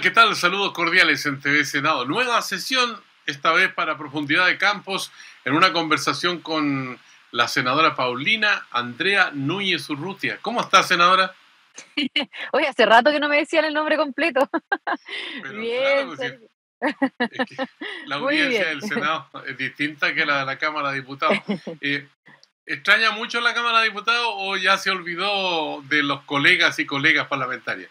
¿qué tal? Saludos cordiales en TV Senado. Nueva sesión, esta vez para profundidad de campos, en una conversación con la senadora Paulina Andrea Núñez Urrutia. ¿Cómo está, senadora? Oye, hace rato que no me decían el nombre completo. bien. Pues la audiencia del Senado es distinta que la de la Cámara de Diputados. Eh, ¿Extraña mucho la Cámara de Diputados o ya se olvidó de los colegas y colegas parlamentarias?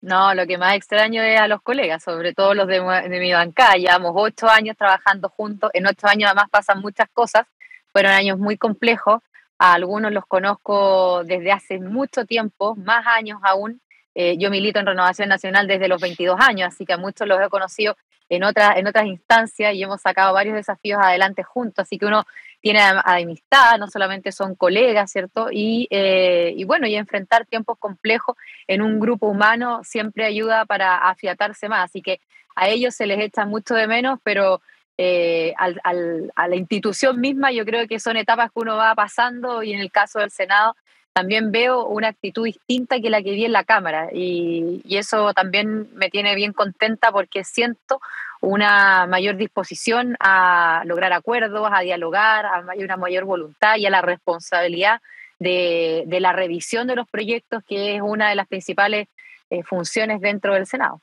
No, lo que más extraño es a los colegas, sobre todo los de, mi bancada. Llevamos ocho años trabajando juntos. En ocho años además pasan muchas cosas. Fueron años muy complejos. A algunos los conozco desde hace mucho tiempo, más años aún. Eh, yo milito en Renovación Nacional desde los 22 años, así que a muchos los he conocido en, otra, en otras instancias y hemos sacado varios desafíos adelante juntos. Así que uno tiene amistad, no solamente son colegas, ¿cierto? Y, eh, y, bueno, y enfrentar tiempos complejos en un grupo humano siempre ayuda para afiatarse más. Así que a ellos se les echa mucho de menos, pero eh, al, al, a la institución misma yo creo que son etapas que uno va pasando y en el caso del Senado también veo una actitud distinta que la que vi en la Cámara y, eso también me tiene bien contenta porque siento una mayor disposición a lograr acuerdos, a dialogar, a una mayor voluntad y a la responsabilidad de, la revisión de los proyectos, que es una de las principales eh, funciones dentro del Senado.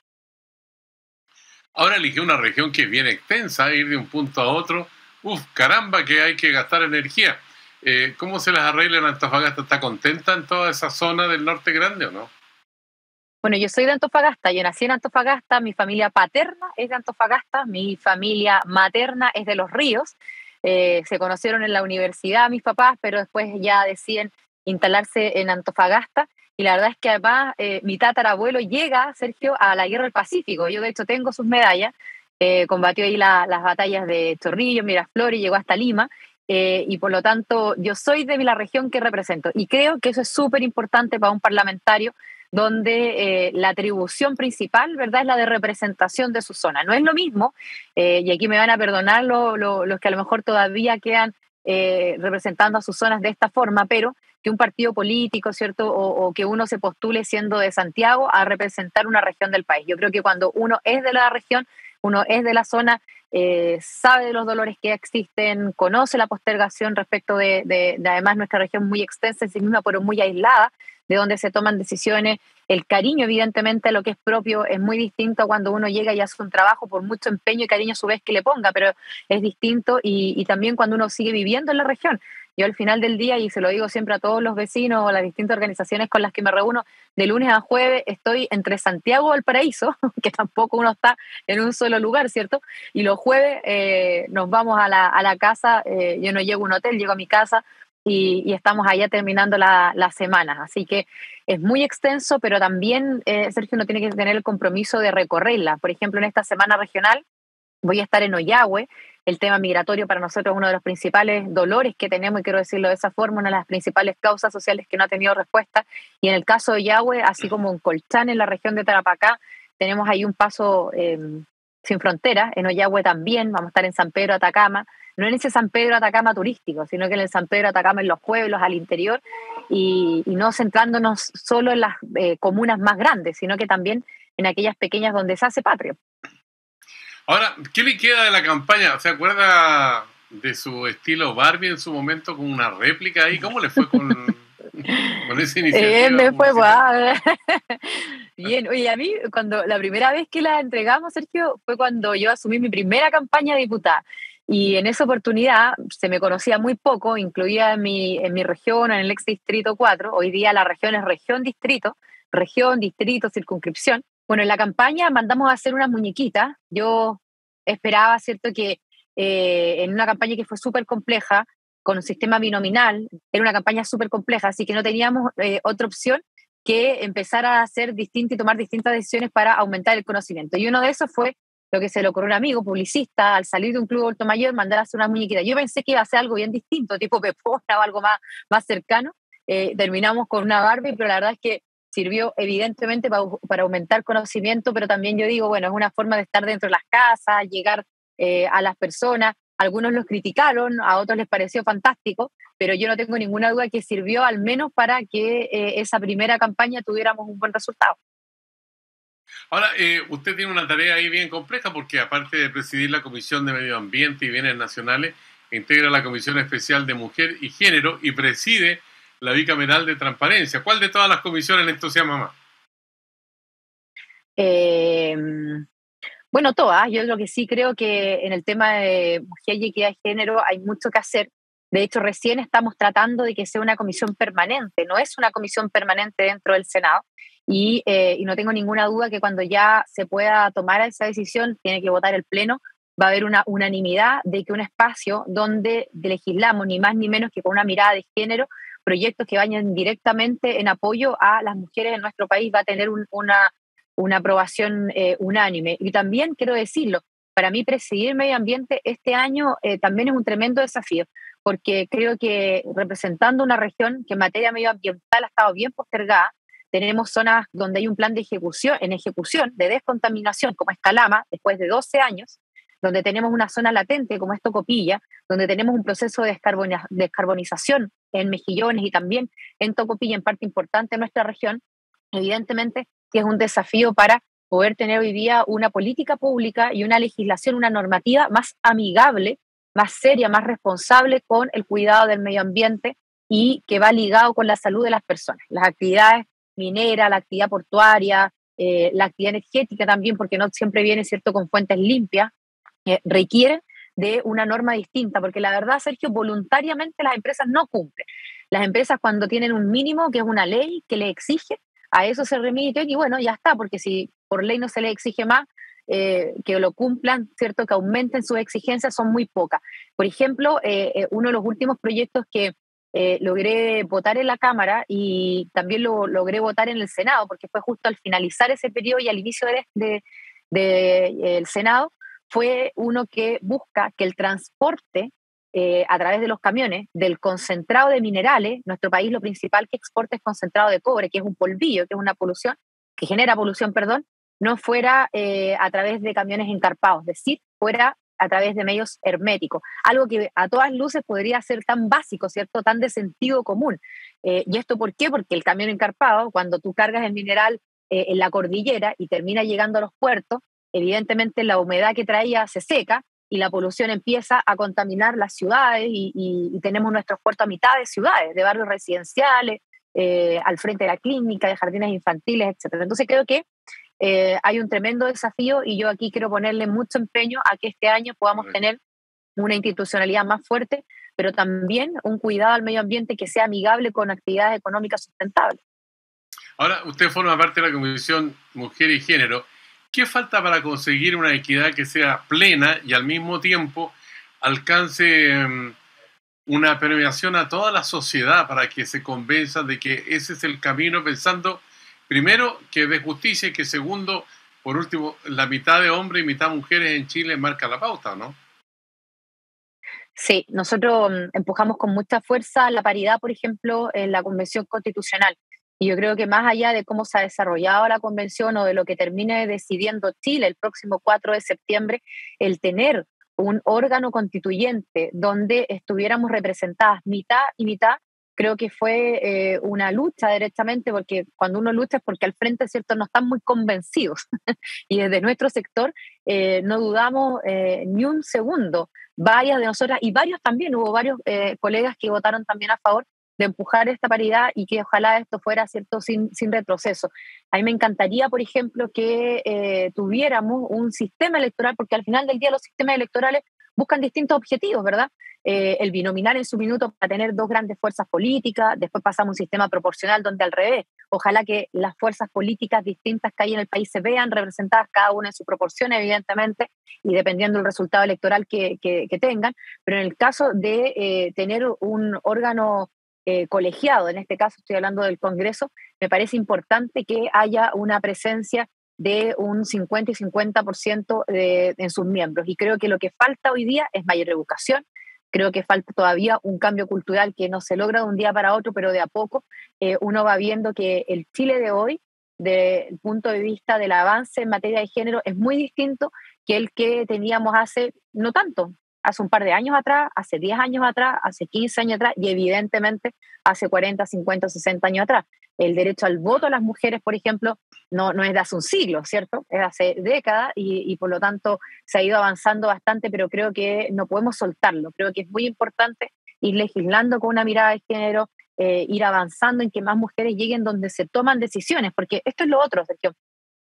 Ahora elige una región que es bien extensa, ir de un punto a otro. Uf, caramba, que hay que gastar energía. Eh, ¿Cómo se les arregla en Antofagasta? ¿Está contenta en toda esa zona del norte grande o no? Bueno, yo soy de Antofagasta, yo nací en Antofagasta, mi familia paterna es de Antofagasta, mi familia materna es de Los Ríos. Eh, se conocieron en la universidad mis papás, pero después ya deciden instalarse en Antofagasta. Y la verdad es que además eh, mi tatarabuelo llega, Sergio, a la Guerra del Pacífico. Yo de hecho tengo sus medallas. Eh, combatió ahí las batallas de Chorrillo, Miraflores, llegó hasta Lima. Y por lo tanto, yo soy de la región que represento. Y creo que eso es súper importante para un parlamentario donde eh, la atribución principal, ¿verdad?, es la de representación de su zona. No es lo mismo, eh, y aquí me van a perdonar los que a lo mejor todavía quedan eh, representando a sus zonas de esta forma, pero que un partido político, ¿cierto?, o, que uno se postule siendo de Santiago a representar una región del país. Yo creo que cuando uno es de la región, uno es de la zona, sabe de los dolores que existen, conoce la postergación respecto de, de, de, además nuestra región muy extensa en sí misma, pero muy aislada, de donde se toman decisiones. El cariño, evidentemente, a lo que es propio es muy distinto cuando uno llega y hace un trabajo por mucho empeño y cariño a su vez que le ponga, pero es distinto y, también cuando uno sigue viviendo en la región. Yo al final del día, y se lo digo siempre a todos los vecinos o las distintas organizaciones con las que me reúno, de lunes a jueves estoy entre Santiago y Valparaíso, que tampoco uno está en un solo lugar, ¿cierto? Y los jueves eh, nos vamos a la, a la casa, eh, yo no llego a un hotel, llego a mi casa, y, estamos allá terminando la, la, semana. Así que es muy extenso, pero también, eh, Sergio, uno tiene que tener el compromiso de recorrerla. Por ejemplo, en esta semana regional voy a estar en Oyagüe. El tema migratorio para nosotros es uno de los principales dolores que tenemos, y quiero decirlo de esa forma, una de las principales causas sociales que no ha tenido respuesta. Y en el caso de Oyagüe, así como en Colchán, en la región de Tarapacá, tenemos ahí un paso eh, sin frontera. En Oyagüe también, vamos a estar en San Pedro, Atacama no en ese San Pedro Atacama turístico, sino que en el San Pedro Atacama en los pueblos, al interior, y, no centrándonos solo en las eh, comunas más grandes, sino que también en aquellas pequeñas donde se hace patrio. Ahora, ¿qué le queda de la campaña? ¿Se acuerda de su estilo Barbie en su momento con una réplica ahí? ¿Cómo le fue con, con esa iniciativa? me fue, Bien, oye, a mí cuando la primera vez que la entregamos, Sergio, fue cuando yo asumí mi primera campaña de diputada. Y en esa oportunidad se me conocía muy poco, incluida en mi, en mi región, en el ex distrito 4. Hoy día la región es región-distrito, región, distrito, circunscripción. Bueno, en la campaña mandamos a hacer unas muñequitas. Yo esperaba, ¿cierto?, que eh, en una campaña que fue súper compleja, con un sistema binominal, era una campaña súper compleja, así que no teníamos eh, otra opción que empezar a hacer distintas y tomar distintas decisiones para aumentar el conocimiento. Y uno de esos fue lo que se le ocurrió a un amigo publicista al salir de un club alto mayor mandar a hacer una muñequita. Yo pensé que iba a ser algo bien distinto, tipo Pepona o algo más, más cercano. Eh, terminamos con una Barbie, pero la verdad es que sirvió evidentemente para, aumentar conocimiento, pero también yo digo, bueno, es una forma de estar dentro de las casas, llegar eh, a las personas. Algunos los criticaron, a otros les pareció fantástico, pero yo no tengo ninguna duda que sirvió al menos para que eh, esa primera campaña tuviéramos un buen resultado. Ahora, eh, usted tiene una tarea ahí bien compleja porque aparte de presidir la Comisión de Medio Ambiente y Bienes Nacionales, integra la Comisión Especial de Mujer y Género y preside la bicameral de transparencia. ¿Cuál de todas las comisiones se llama más? Eh, bueno, todas. Yo lo que sí creo que en el tema de mujer y equidad de género hay mucho que hacer. De hecho, recién estamos tratando de que sea una comisión permanente. No es una comisión permanente dentro del Senado. Y, eh, y no tengo ninguna duda que cuando ya se pueda tomar esa decisión, tiene que votar el Pleno, va a haber una unanimidad de que un espacio donde legislamos ni más ni menos que con una mirada de género proyectos que vayan directamente en apoyo a las mujeres en nuestro país va a tener una, una, aprobación eh, unánime. Y también quiero decirlo, para mí presidir medio ambiente este año eh, también es un tremendo desafío, porque creo que representando una región que en materia medioambiental ha estado bien postergada, tenemos zonas donde hay un plan de ejecución, en ejecución de descontaminación como Escalama, después de 12 años, donde tenemos una zona latente como esto Copilla, donde tenemos un proceso de descarbonización en Mejillones y también en Tocopilla, en parte importante de nuestra región, evidentemente que es un desafío para poder tener hoy día una política pública y una legislación, una normativa más amigable, más seria, más responsable con el cuidado del medio ambiente y que va ligado con la salud de las personas. Las actividades mineras, la actividad portuaria, eh, la actividad energética también, porque no siempre viene, ¿cierto?, con fuentes limpias, eh, requieren de una norma distinta, porque la verdad, Sergio, voluntariamente las empresas no cumplen. Las empresas cuando tienen un mínimo, que es una ley que le exige, a eso se remiten y bueno, ya está, porque si por ley no se le exige más, eh, que lo cumplan, ¿cierto? Que aumenten sus exigencias son muy pocas. Por ejemplo, eh, uno de los últimos proyectos que logré votar en la Cámara y también lo logré votar en el Senado, porque fue justo al finalizar ese periodo y al inicio del de, de, Senado, fue uno que busca que el transporte eh, a través de los camiones del concentrado de minerales, nuestro país lo principal que exporta es concentrado de cobre, que es un polvillo, que es una polución, que genera polución, perdón, no fuera eh, a través de camiones encarpados, es decir, fuera a través de medios herméticos, algo que a todas luces podría ser tan básico, ¿cierto? Tan de sentido común. Eh, ¿Y esto por qué? Porque el camión encarpado, cuando tú cargas el mineral en la cordillera y termina llegando a los puertos, evidentemente la humedad que traía se seca y la polución empieza a contaminar las ciudades y, tenemos nuestros puertos a mitad de ciudades, de barrios residenciales, eh, al frente de la clínica, de jardines infantiles, etc. Entonces creo que eh, hay un tremendo desafío y yo aquí quiero ponerle mucho empeño a que este año podamos tener una institucionalidad más fuerte, pero también un cuidado al medio ambiente que sea amigable con actividades económicas sustentables. Ahora, usted forma parte de la Comisión Mujer y Género. ¿Qué falta para conseguir una equidad que sea plena y al mismo tiempo alcance em, una permeación a toda la sociedad para que se convenza de que ese es el camino, pensando primero que de justicia y que segundo, por último, la mitad de hombres y mitad mujeres en Chile marca la pauta, ¿no? Sí, nosotros em, empujamos con mucha fuerza la paridad, por ejemplo, en la Convención Constitucional. Y yo creo que más allá de cómo se ha desarrollado la convención o de lo que termine decidiendo Chile el próximo 4 de septiembre, el tener un órgano constituyente donde estuviéramos representadas mitad y mitad, creo que fue eh, una lucha directamente, porque cuando uno lucha es porque al frente, ¿cierto?, no están muy convencidos. y desde nuestro sector eh, no dudamos eh, ni un segundo. Varias de nosotras, y varios también, hubo varios colegas que votaron también a favor de empujar esta paridad y que ojalá esto fuera cierto sin, sin retroceso. A mí me encantaría, por ejemplo, que eh, tuviéramos un sistema electoral, porque al final del día los sistemas electorales buscan distintos objetivos, ¿verdad? Eh, el binominal en su minuto para tener dos grandes fuerzas políticas, después pasamos a un sistema proporcional donde al revés, ojalá que las fuerzas políticas distintas que hay en el país se vean representadas cada una en su proporción, evidentemente, y dependiendo del resultado electoral que, que, tengan, pero en el caso de eh, tener un órgano eh, colegiado, en este caso estoy hablando del Congreso, me parece importante que haya una presencia de un 50 y 50% de, en sus miembros. Y creo que lo que falta hoy día es mayor educación, creo que falta todavía un cambio cultural que no se logra de un día para otro, pero de a poco eh, uno va viendo que el Chile de hoy, desde el punto de vista del avance en materia de género, es muy distinto que el que teníamos hace no tanto, hace un par de años atrás, hace 10 años atrás, hace 15 años atrás y evidentemente hace 40, 50, 60 años atrás. El derecho al voto a las mujeres, por ejemplo, no, no es de hace un siglo, ¿cierto? Es de hace décadas y, y por lo tanto se ha ido avanzando bastante, pero creo que no podemos soltarlo. Creo que es muy importante ir legislando con una mirada de género, eh, ir avanzando en que más mujeres lleguen donde se toman decisiones, porque esto es lo otro, Sergio.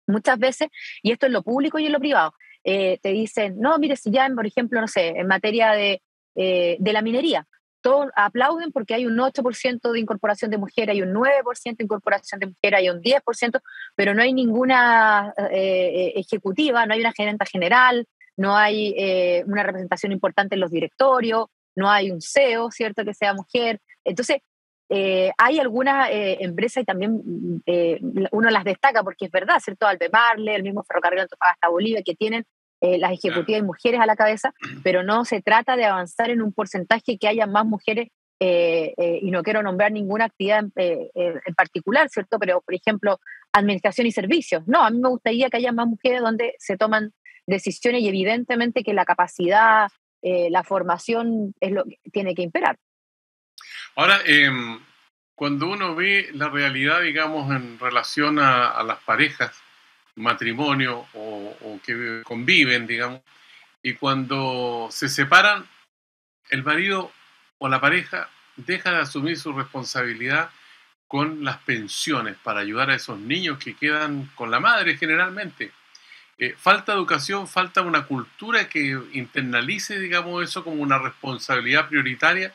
Muchas veces, y esto es lo público y en lo privado, eh, te dicen, no, mire, si ya, por ejemplo, no sé, en materia de, eh, de la minería, todos aplauden porque hay un 8% de incorporación de mujeres, hay un 9% de incorporación de mujeres, hay un 10%, pero no hay ninguna ejecutiva, no hay una gerenta general, no hay una representación importante en los directorios, no hay un CEO, ¿cierto?, que sea mujer. Entonces, eh, hay algunas eh, empresas y también eh, uno las destaca porque es verdad, ¿cierto? Albemarle, el mismo Ferrocarril Antofagasta Bolivia, que tienen las ejecutivas y mujeres a la cabeza, pero no se trata de avanzar en un porcentaje que haya más mujeres, y no quiero nombrar ninguna actividad en, particular, ¿cierto? Pero, por ejemplo, administración y servicios. No, a mí me gustaría que haya más mujeres donde se toman decisiones y evidentemente que la capacidad, la formación es lo que tiene que imperar. Ahora, em, cuando uno ve la realidad, digamos, en relación a, las parejas, matrimonio o, que conviven, digamos, y cuando se separan, el marido o la pareja deja de asumir su responsabilidad con las pensiones para ayudar a esos niños que quedan con la madre generalmente. Eh, falta educación, falta una cultura que internalice, digamos, eso como una responsabilidad prioritaria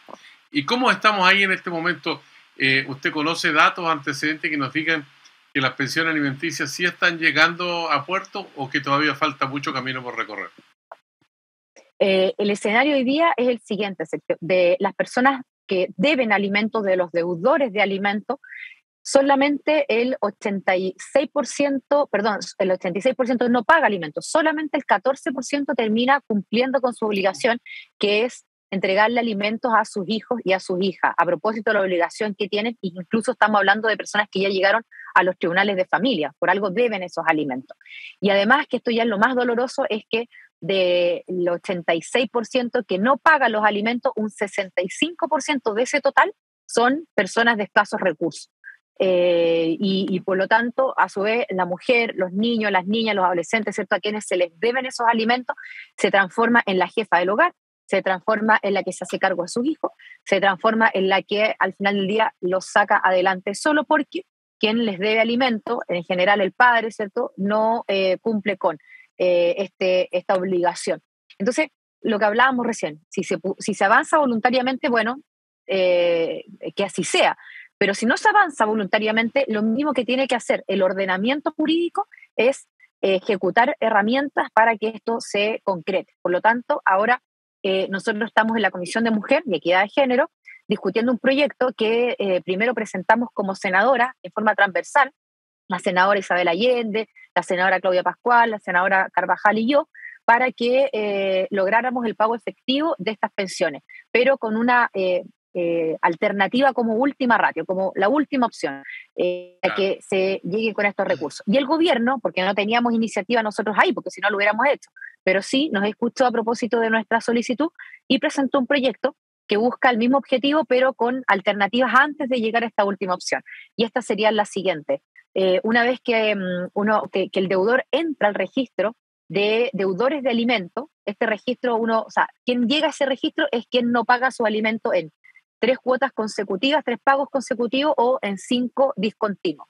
¿Y cómo estamos ahí en este momento? Eh, ¿Usted conoce datos, antecedentes que nos digan que las pensiones alimenticias sí están llegando a puerto o que todavía falta mucho camino por recorrer? Eh, el escenario hoy día es el siguiente, de las personas que deben alimentos, de los deudores de alimentos, solamente el 86%, perdón, el 86% no paga alimentos, solamente el 14% termina cumpliendo con su obligación, que es entregarle alimentos a sus hijos y a sus hijas, a propósito de la obligación que tienen, incluso estamos hablando de personas que ya llegaron a los tribunales de familia, por algo deben esos alimentos. Y además, que esto ya es lo más doloroso, es que del 86% que no paga los alimentos, un 65% de ese total son personas de escasos recursos. Eh, y, y, por lo tanto, a su vez, la mujer, los niños, las niñas, los adolescentes, ¿cierto? A quienes se les deben esos alimentos, se transforma en la jefa del hogar, se transforma en la que se hace cargo de sus hijos, se transforma en la que al final del día los saca adelante solo porque quien les debe alimento, en general el padre, ¿cierto?, no eh, cumple con eh, este, esta obligación. Entonces, lo que hablábamos recién, si se, si se avanza voluntariamente, bueno, eh, que así sea, pero si no se avanza voluntariamente, lo mismo que tiene que hacer el ordenamiento jurídico es ejecutar herramientas para que esto se concrete. Por lo tanto, ahora nosotros estamos en la Comisión de Mujer y Equidad de Género discutiendo un proyecto que eh, primero presentamos como senadora en forma transversal, la senadora Isabel Allende, la senadora Claudia Pascual, la senadora Carvajal y yo, para que eh, lográramos el pago efectivo de estas pensiones, pero con una eh, alternativa como última ratio, como la última opción, para que se llegue con estos recursos. Y el gobierno, porque no teníamos iniciativa nosotros ahí, porque si no lo hubiéramos hecho, pero sí nos escuchó a propósito de nuestra solicitud y presentó un proyecto que busca el mismo objetivo, pero con alternativas antes de llegar a esta última opción. Y esta sería la siguiente. Eh, una vez que, mm, uno, que, el deudor entra al registro de deudores de alimento, este registro, uno, o sea, quien llega a ese registro es quien no paga su alimento en tres cuotas consecutivas, tres pagos consecutivos o en cinco discontinuos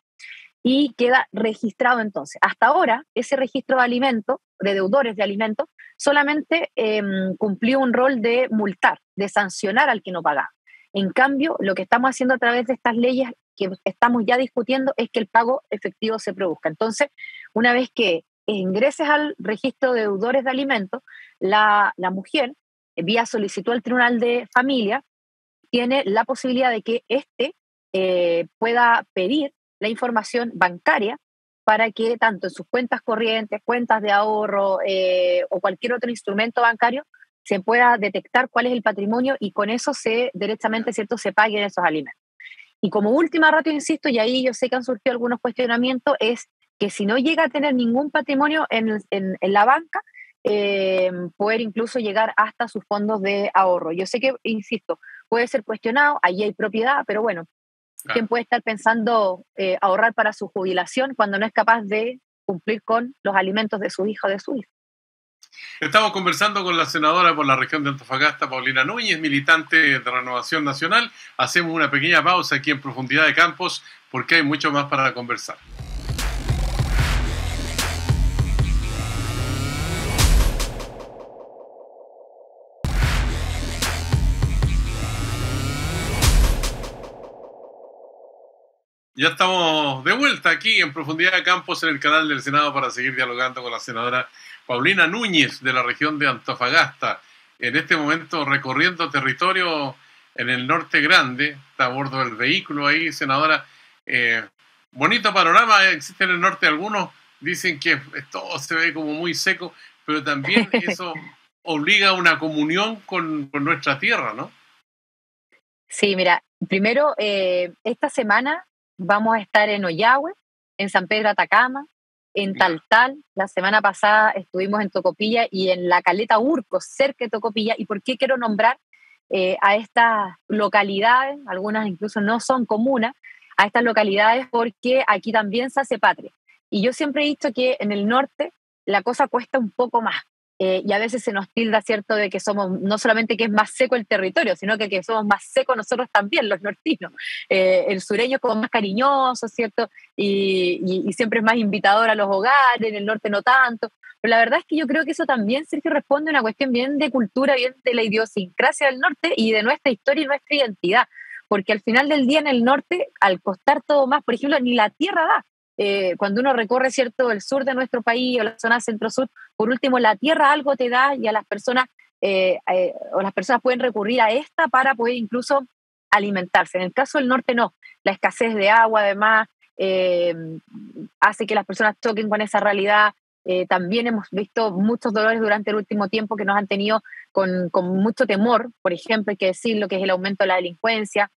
y queda registrado entonces. Hasta ahora, ese registro de alimentos, de deudores de alimentos, solamente em, cumplió un rol de multar, de sancionar al que no paga. En cambio, lo que estamos haciendo a través de estas leyes que estamos ya discutiendo es que el pago efectivo se produzca. Entonces, una vez que ingreses al registro de deudores de alimentos, la, mujer, vía solicitud al Tribunal de Familia, tiene la posibilidad de que éste eh, pueda pedir la información bancaria para que tanto en sus cuentas corrientes, cuentas de ahorro eh, o cualquier otro instrumento bancario se pueda detectar cuál es el patrimonio y con eso se directamente cierto se paguen esos alimentos. Y como última ratio, insisto, y ahí yo sé que han surgido algunos cuestionamientos, es que si no llega a tener ningún patrimonio en, en, la banca, eh, poder incluso llegar hasta sus fondos de ahorro. Yo sé que, insisto, puede ser cuestionado, ahí hay propiedad, pero bueno, ¿Quién puede estar pensando eh, ahorrar para su jubilación cuando no es capaz de cumplir con los alimentos de su hijo o de su hija? Estamos conversando con la senadora por la región de Antofagasta, Paulina Núñez, militante de Renovación Nacional. Hacemos una pequeña pausa aquí en Profundidad de Campos porque hay mucho más para conversar. Ya estamos de vuelta aquí en Profundidad de Campos en el canal del Senado para seguir dialogando con la senadora Paulina Núñez de la región de Antofagasta. En este momento recorriendo territorio en el norte grande, está a bordo del vehículo ahí, senadora. Eh, bonito panorama existe en el norte. Algunos dicen que todo se ve como muy seco, pero también eso obliga a una comunión con, nuestra tierra, ¿no? Sí, mira, primero, eh, esta semana vamos a estar en Oyagüe, en San Pedro Atacama, en Taltal. La semana pasada estuvimos en Tocopilla y en la Caleta Urco, cerca de Tocopilla. ¿Y por qué quiero nombrar eh, a estas localidades? Algunas incluso no son comunas, a estas localidades porque aquí también se hace patria. Y yo siempre he dicho que en el norte la cosa cuesta un poco más. Eh, y a veces se nos tilda, ¿cierto?, de que somos, no solamente que es más seco el territorio, sino que, que somos más secos nosotros también, los nortinos. Eh, el sureño es como más cariñoso, ¿cierto? Y, y, siempre es más invitador a los hogares, en el norte no tanto. Pero la verdad es que yo creo que eso también, Sergio, responde a una cuestión bien de cultura, bien de la idiosincrasia del norte y de nuestra historia y nuestra identidad. Porque al final del día en el norte, al costar todo más, por ejemplo, ni la tierra da. Eh, cuando uno recorre cierto el sur de nuestro país o la zona centro-sur, por último la tierra algo te da y a las personas eh, eh, o las personas pueden recurrir a esta para poder incluso alimentarse. En el caso del norte no, la escasez de agua además hace que las personas choquen con esa realidad. también hemos visto muchos dolores durante el último tiempo que nos han tenido con, con mucho temor, por ejemplo, hay que decir lo que es el aumento de la delincuencia,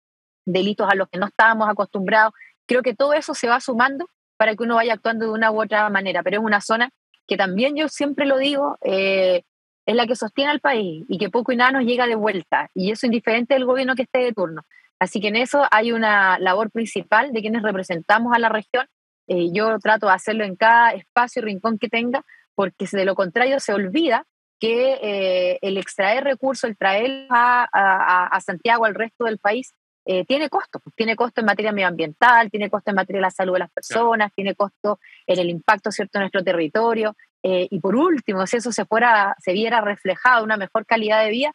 delitos a los que no estábamos acostumbrados. Creo que todo eso se va sumando para que uno vaya actuando de una u otra manera, pero es una zona que también yo siempre lo digo, eh, es la que sostiene al país y que poco y nada nos llega de vuelta, y eso indiferente del gobierno que esté de turno. Así que en eso hay una labor principal de quienes representamos a la región. Eh, yo trato de hacerlo en cada espacio y rincón que tenga, porque de lo contrario se olvida que eh, el extraer recursos, el traer a, a, Santiago, al resto del país, eh, tiene costo, pues, tiene costo en materia medioambiental, tiene costo en materia de la salud de las personas, tiene costo en el impacto cierto en nuestro territorio. Eh, y por último, si eso se, fuera, se viera reflejado una mejor calidad de vida,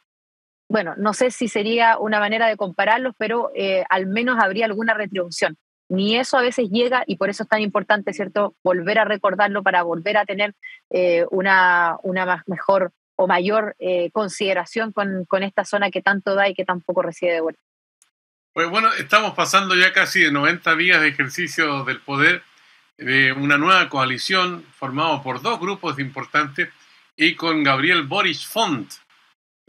bueno, no sé si sería una manera de compararlos, pero eh, al menos habría alguna retribución. Ni eso a veces llega y por eso es tan importante, ¿cierto?, volver a recordarlo para volver a tener una, una mejor o mayor consideración con, con, esta zona que tanto da y que tampoco recibe de vuelta. Pues bueno, estamos pasando ya casi de 90 días de ejercicio del poder de una nueva coalición formada por dos grupos importantes y con Gabriel Boris Font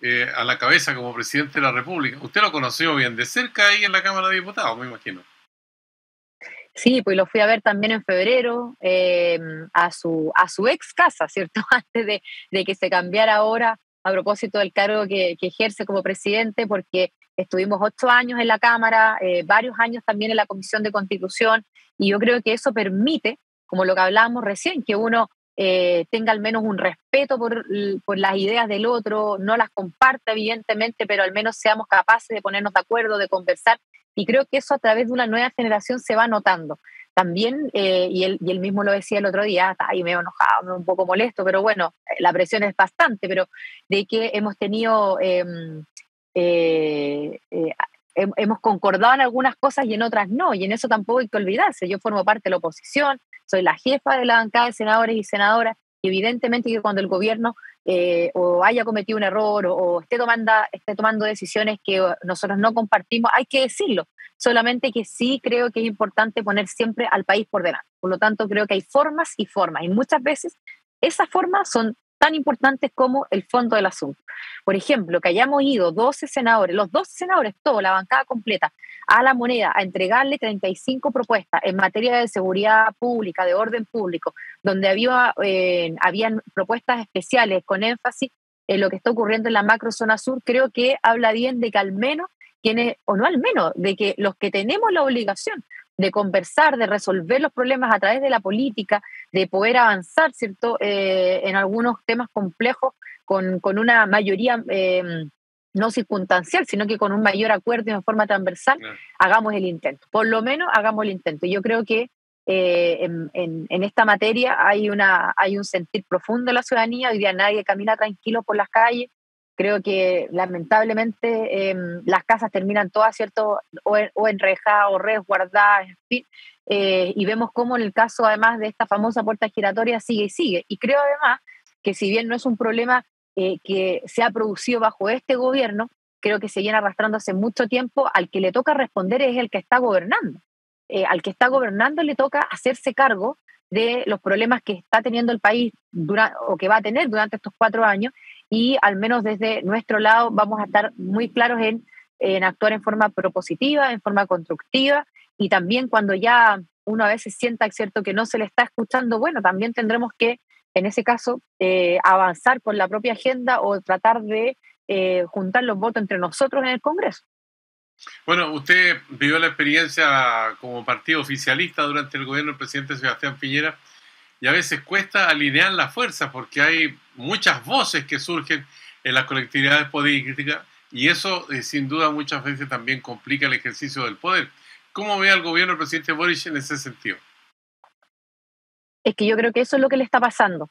eh, a la cabeza como presidente de la República. Usted lo conoció bien de cerca ahí en la Cámara de Diputados, me imagino. Sí, pues lo fui a ver también en febrero eh, a, su, a su ex casa, ¿cierto? Antes de, de, que se cambiara ahora a propósito del cargo que, que ejerce como presidente, porque Estuvimos ocho años en la Cámara, eh, varios años también en la Comisión de Constitución, y yo creo que eso permite, como lo que hablábamos recién, que uno eh, tenga al menos un respeto por, por, las ideas del otro, no las comparta evidentemente, pero al menos seamos capaces de ponernos de acuerdo, de conversar, y creo que eso a través de una nueva generación se va notando. También, eh, y, él, y él mismo lo decía el otro día, ahí me he enojado, un poco molesto, pero bueno, la presión es bastante, pero de que hemos tenido em, eh, eh, hemos concordado en algunas cosas y en otras no, y en eso tampoco hay que olvidarse. Yo formo parte de la oposición, soy la jefa de la bancada de senadores y senadoras, y evidentemente que cuando el gobierno eh, o haya cometido un error o, esté, tomando, esté tomando decisiones que nosotros no compartimos, hay que decirlo. Solamente que sí creo que es importante poner siempre al país por delante. Por lo tanto, creo que hay formas y formas, y muchas veces esas formas son tan importantes como el fondo del asunto. Por ejemplo, que hayamos ido 12 senadores, los 12 senadores, todo, la bancada completa, a la moneda a entregarle 35 propuestas en materia de seguridad pública, de orden público, donde había eh, habían propuestas especiales con énfasis en lo que está ocurriendo en la macro zona sur, creo que habla bien de que al menos quienes, o no al menos, de que los que tenemos la obligación de conversar, de resolver los problemas a través de la política, de poder avanzar, ¿cierto?, eh, en algunos temas complejos con, con una mayoría em, no circunstancial, sino que con un mayor acuerdo y en forma transversal, hagamos el intento. Por lo menos hagamos el intento. Yo creo que eh, en, en, esta materia hay, una, hay un sentir profundo de la ciudadanía. Hoy día nadie camina tranquilo por las calles. Creo que lamentablemente em, las casas terminan todas, ¿cierto? O, o enrejadas o resguardadas, en fin. Eh, y vemos cómo en el caso, además de esta famosa puerta giratoria, sigue y sigue. Y creo además que si bien no es un problema eh, que se ha producido bajo este gobierno, creo que se viene arrastrando hace mucho tiempo, al que le toca responder es el que está gobernando. Eh, al que está gobernando le toca hacerse cargo de los problemas que está teniendo el país o que va a tener durante estos cuatro años y al menos desde nuestro lado vamos a estar muy claros en, en actuar en forma propositiva, en forma constructiva y también cuando ya uno a veces sienta cierto que no se le está escuchando, bueno, también tendremos que en ese caso, eh, avanzar con la propia agenda o tratar de eh, juntar los votos entre nosotros en el Congreso. Bueno, usted vivió la experiencia como partido oficialista durante el gobierno del presidente Sebastián Piñera y a veces cuesta alinear las fuerzas porque hay muchas voces que surgen en las colectividades políticas y eso eh, sin duda muchas veces también complica el ejercicio del poder. ¿Cómo ve al gobierno del presidente Boris en ese sentido? es que yo creo que eso es lo que le está pasando.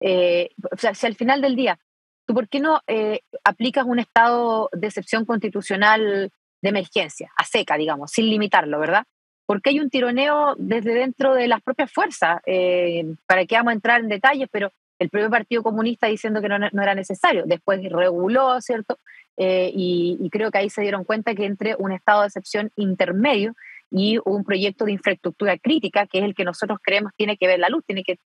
Eh, o sea, si al final del día, ¿tú por qué no eh, aplicas un estado de excepción constitucional de emergencia, a seca, digamos, sin limitarlo, ¿verdad? Porque hay un tironeo desde dentro de las propias fuerzas, eh, para que vamos a entrar en detalles, pero el propio Partido Comunista diciendo que no, no era necesario, después reguló, ¿cierto? y, y creo que ahí se dieron cuenta que entre un estado de excepción intermedio y un proyecto de infraestructura crítica, que es el que nosotros creemos tiene que ver la luz, tiene que,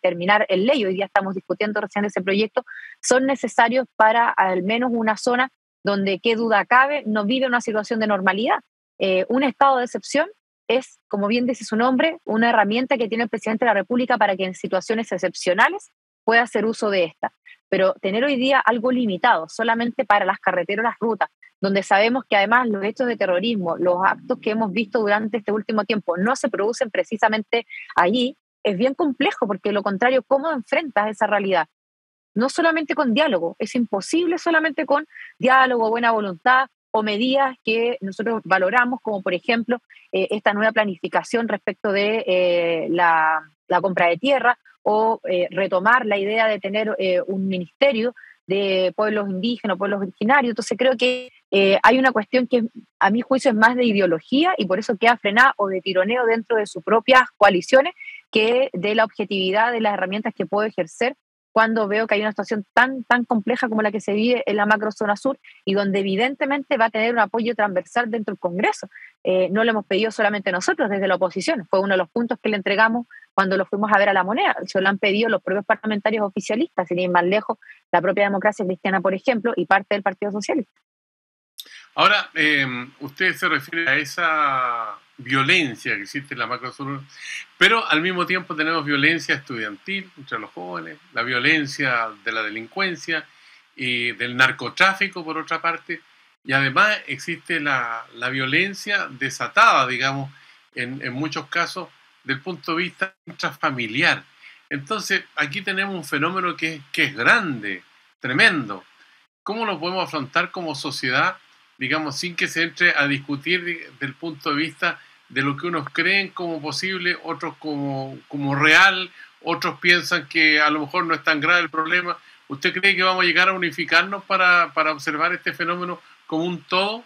terminar el ley, hoy día estamos discutiendo recién ese proyecto, son necesarios para al menos una zona donde, qué duda cabe, no vive una situación de normalidad. Eh, un estado de excepción es, como bien dice su nombre, una herramienta que tiene el presidente de la República para que en situaciones excepcionales pueda hacer uso de esta. Pero tener hoy día algo limitado solamente para las carreteras, las rutas, donde sabemos que además los hechos de terrorismo, los actos que hemos visto durante este último tiempo no se producen precisamente allí, es bien complejo porque lo contrario, ¿cómo enfrentas esa realidad? No solamente con diálogo, es imposible solamente con diálogo, buena voluntad o medidas que nosotros valoramos, como por ejemplo eh, esta nueva planificación respecto de eh, la, compra de tierra o eh, retomar la idea de tener un ministerio de pueblos indígenas, pueblos originarios. Entonces creo que hay una cuestión que a mi juicio es más de ideología y por eso queda frenada o de tironeo dentro de sus propias coaliciones que de la objetividad de las herramientas que puede ejercer cuando veo que hay una situación tan, tan compleja como la que se vive en la macrozona sur y donde evidentemente va a tener un apoyo transversal dentro del Congreso. Eh, no lo hemos pedido solamente nosotros desde la oposición, fue uno de los puntos que le entregamos cuando lo fuimos a ver a la moneda. Se lo han pedido los propios parlamentarios oficialistas, sin ir más lejos, la propia democracia cristiana, por ejemplo, y parte del Partido Socialista. Ahora, eh, usted se refiere a esa violencia que existe en la macrozona, pero al mismo tiempo tenemos violencia estudiantil entre los jóvenes, la violencia de la delincuencia y del narcotráfico por otra parte, y además existe la, violencia desatada, digamos, en, en, muchos casos del punto de vista intrafamiliar. Entonces, aquí tenemos un fenómeno que, que es grande, tremendo. ¿Cómo lo podemos afrontar como sociedad, digamos, sin que se entre a discutir del punto de vista de lo que unos creen como posible, otros como, como real, otros piensan que a lo mejor no es tan grave el problema. ¿Usted cree que vamos a llegar a unificarnos para, para observar este fenómeno como un todo?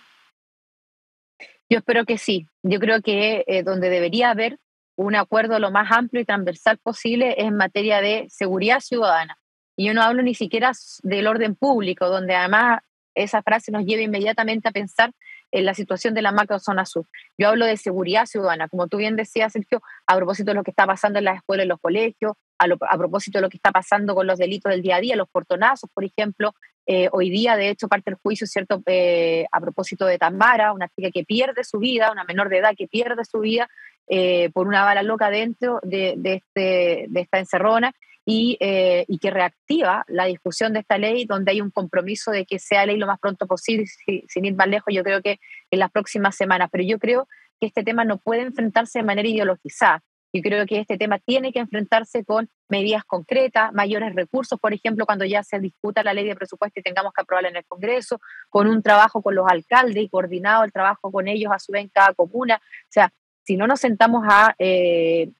Yo espero que sí. Yo creo que eh, donde debería haber un acuerdo lo más amplio y transversal posible es en materia de seguridad ciudadana. Y yo no hablo ni siquiera del orden público, donde además esa frase nos lleva inmediatamente a pensar en la situación de la macrozona sur. Yo hablo de seguridad ciudadana, como tú bien decías, Sergio, a propósito de lo que está pasando en las escuelas y los colegios, a, propósito de lo que está pasando con los delitos del día a día, los portonazos, por ejemplo. Eh, hoy día, de hecho, parte del juicio, ¿cierto? Eh, a propósito de Tamara, una chica que pierde su vida, una menor de edad que pierde su vida eh, por una bala loca dentro de, este, de esta encerrona y, eh, y, que reactiva la discusión de esta ley, donde hay un compromiso de que sea ley lo más pronto posible, sin ir más lejos, yo creo que en las próximas semanas. Pero yo creo que este tema no puede enfrentarse de manera ideologizada. Yo creo que este tema tiene que enfrentarse con medidas concretas, mayores recursos, por ejemplo, cuando ya se discuta la ley de presupuesto y tengamos que aprobarla en el Congreso, con un trabajo con los alcaldes y coordinado el trabajo con ellos a su vez en cada comuna. O sea, si no nos sentamos a... Eh,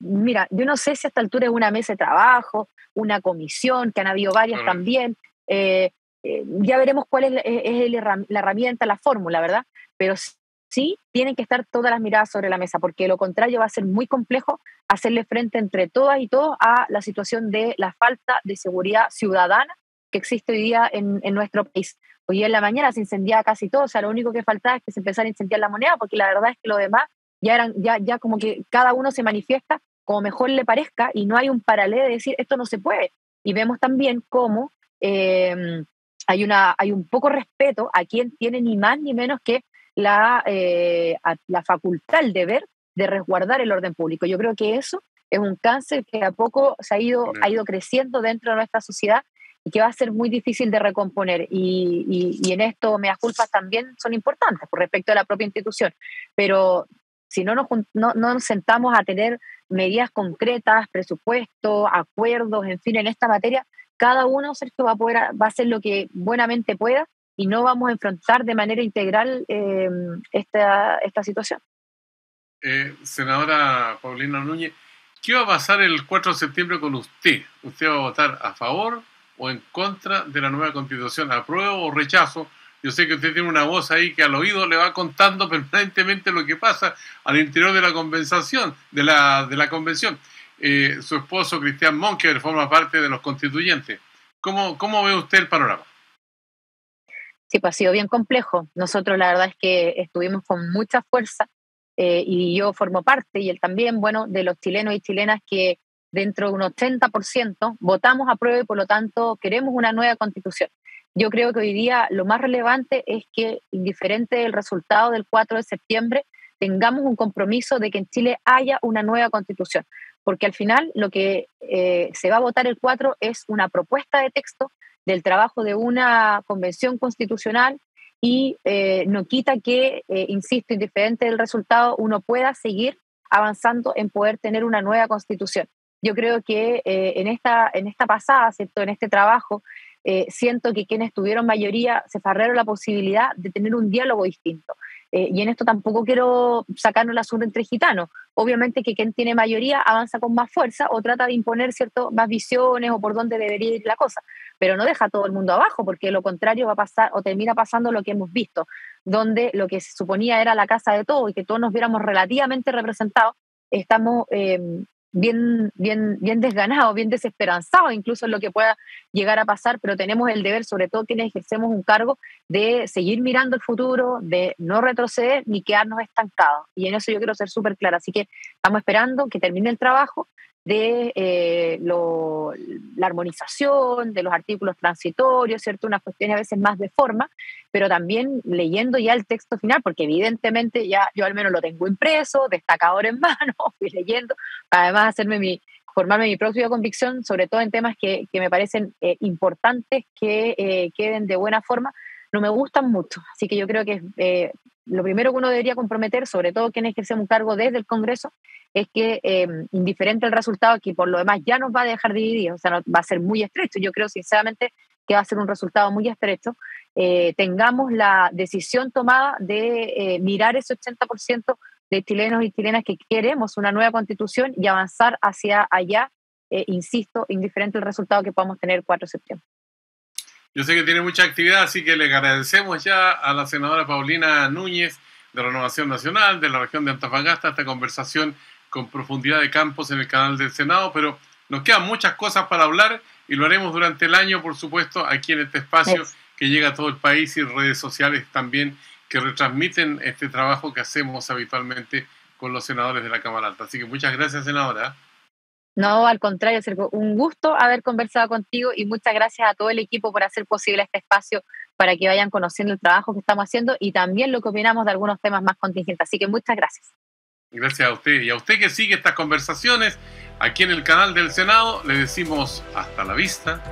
mira, yo no sé si a esta altura es una mesa de trabajo, una comisión, que han habido varias también. Eh, eh, ya veremos cuál es, es, la herramienta, la fórmula, ¿verdad? Pero sí tienen que estar todas las miradas sobre la mesa, porque lo contrario va a ser muy complejo hacerle frente entre todas y todos a la situación de la falta de seguridad ciudadana que existe hoy día en, nuestro país. Hoy en la mañana se incendiaba casi todo, o sea, lo único que faltaba es que se empezara a incendiar la moneda, porque la verdad es que lo demás ya eran, ya, ya como que cada uno se manifiesta como mejor le parezca y no hay un paralelo de decir esto no se puede. Y vemos también cómo eh, hay, una, hay un poco respeto a quien tiene ni más ni menos que la, eh, la facultad, el deber de resguardar el orden público. Yo creo que eso es un cáncer que a poco se ha ido, ha ido creciendo dentro de nuestra sociedad y que va a ser muy difícil de recomponer. Y, y, en esto medias culpas también son importantes por respecto a la propia institución. Pero si no nos, no, no nos sentamos a tener medidas concretas, presupuestos, acuerdos, en fin, en esta materia, cada uno Sergio, va a poder va a hacer lo que buenamente pueda y no vamos a enfrentar de manera integral eh, esta, esta situación. Eh, senadora Paulina Núñez, ¿qué va a pasar el 4 de septiembre con usted? ¿Usted va a votar a favor o en contra de la nueva constitución? ¿Apruebo o rechazo? Yo sé que usted tiene una voz ahí que al oído le va contando permanentemente lo que pasa al interior de la convención, de la, de la convención. Eh, su esposo Cristian Monker forma parte de los constituyentes. ¿Cómo, ¿Cómo ve usted el panorama? Sí, pues ha sido bien complejo. Nosotros la verdad es que estuvimos con mucha fuerza eh, y yo formo parte y él también, bueno, de los chilenos y chilenas que dentro de un 80% votamos a prueba y por lo tanto queremos una nueva constitución. Yo creo que hoy día lo más relevante es que, indiferente del resultado del 4 de septiembre, tengamos un compromiso de que en Chile haya una nueva constitución, porque al final lo que eh, se va a votar el 4 es una propuesta de texto del trabajo de una convención constitucional y eh, no quita que, eh, insisto, indiferente del resultado, uno pueda seguir avanzando en poder tener una nueva constitución. Yo creo que eh, en, esta, en esta pasada, ¿cierto? en este trabajo, siento que quienes tuvieron mayoría se farrearon la posibilidad de tener un diálogo distinto. Eh, y en esto tampoco quiero sacarnos la sur entre gitanos. Obviamente que quien tiene mayoría avanza con más fuerza o trata de imponer cierto, más visiones o por dónde debería ir la cosa, pero no deja a todo el mundo abajo, porque lo contrario va a pasar o termina pasando lo que hemos visto, donde lo que se suponía era la casa de todos y que todos nos viéramos relativamente representados, estamos eh, bien, bien, bien desganado, bien desesperanzado, incluso en lo que pueda llegar a pasar, pero tenemos el deber, sobre todo quienes ejercemos un cargo, de seguir mirando el futuro, de no retroceder ni quedarnos estancados. Y en eso yo quiero ser súper clara. Así que estamos esperando que termine el trabajo, de eh, la armonización, de los artículos transitorios, ¿cierto? Unas cuestiones a veces más de forma, pero también leyendo ya el texto final, porque evidentemente ya yo al menos lo tengo impreso, destacador en mano, fui leyendo, además hacerme mi, formarme mi propia convicción, sobre todo en temas que, que me parecen eh, importantes que eh, queden de buena forma, no me gustan mucho. Así que yo creo que eh, lo primero que uno debería comprometer, sobre todo quienes ejercemos un cargo desde el Congreso, es que em, indiferente el resultado, que por lo demás ya nos va a dejar divididos, o sea, va a ser muy estrecho. Yo creo sinceramente que va a ser un resultado muy estrecho. Eh, tengamos la decisión tomada de eh, mirar ese 80% de chilenos y chilenas que queremos una nueva constitución y avanzar hacia allá, insisto, indiferente el resultado que podamos tener el 4 de septiembre. Yo sé que tiene mucha actividad, así que le agradecemos ya a la senadora Paulina Núñez de Renovación Nacional de la región de Antofagasta esta conversación con profundidad de campos en el canal del Senado, pero nos quedan muchas cosas para hablar y lo haremos durante el año, por supuesto, aquí en este espacio que llega a todo el país y redes sociales también que retransmiten este trabajo que hacemos habitualmente con los senadores de la Cámara Alta. Así que muchas gracias, senadora. No, al contrario, Sergio, un gusto haber conversado contigo y muchas gracias a todo el equipo por hacer posible este espacio para que vayan conociendo el trabajo que estamos haciendo y también lo que opinamos de algunos temas más contingentes. Así que muchas gracias. Gracias a usted. Y a usted que sigue estas conversaciones aquí en el canal del Senado, le decimos hasta la vista.